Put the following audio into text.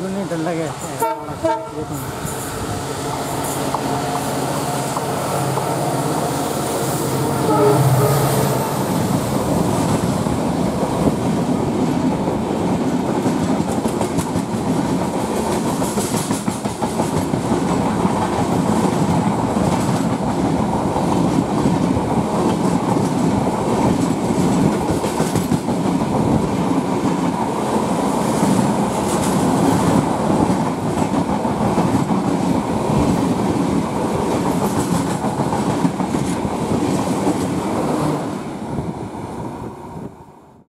नहीं डर लगे?